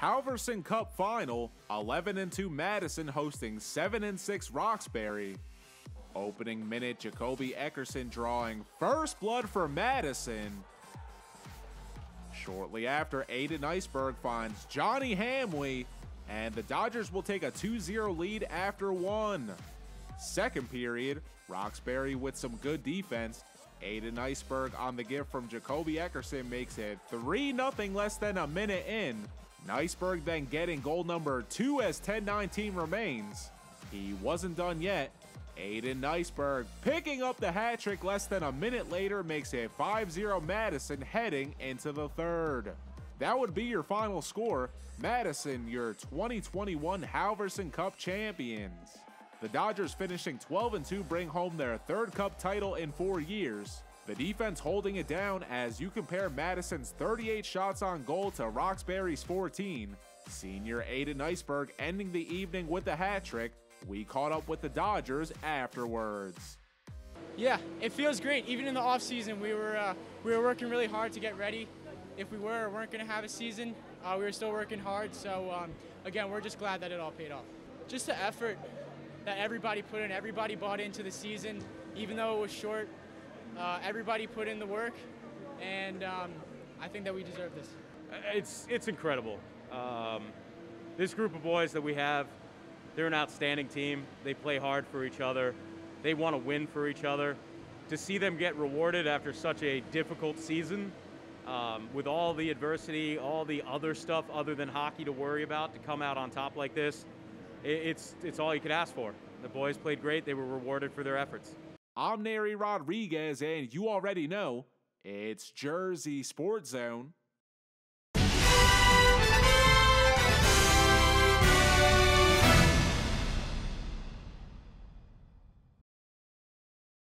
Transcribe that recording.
Halvorsen Cup Final, 11 2 Madison hosting 7 6 Roxbury. Opening minute, Jacoby Eckerson drawing first blood for Madison. Shortly after, Aidan Niceberg finds Johnny Hamwee, and the Dodgers will take a 2 0 lead after one. Second period, Roxbury with some good defense. Aidan Niceberg on the gift from Jacoby Eckerson makes it 3 0 less than a minute in. Niceberg then getting goal number 2 as 10-19 remains. He wasn't done yet. Aidan Niceberg picking up the hat trick less than a minute later makes it 5-0 Madison heading into the third. That would be your final score. Madison, your 2021 Halvorsen Cup champions. The Dodgers finishing 12 2 bring home their third cup title in four years. The defense holding it down as you compare Madison's 38 shots on goal to Roxbury's 14. Senior Aidan Niceberg ending the evening with a hat trick. We caught up with the Dodgers afterwards. Yeah, it feels great. Even in the off season, we were uh, we were working really hard to get ready. If we were or weren't going to have a season, uh, we were still working hard. So um, again, we're just glad that it all paid off. Just the effort that everybody put in, everybody bought into the season, even though it was short. Uh, everybody put in the work, and um, I think that we deserve this. It's it's incredible. Um, this group of boys that we have, they're an outstanding team. They play hard for each other. They want to win for each other. To see them get rewarded after such a difficult season, um, with all the adversity, all the other stuff other than hockey to worry about, to come out on top like this, it's it's all you could ask for. The boys played great. They were rewarded for their efforts. I'm Nery Rodriguez, and you already know it's Jersey Sports Zone.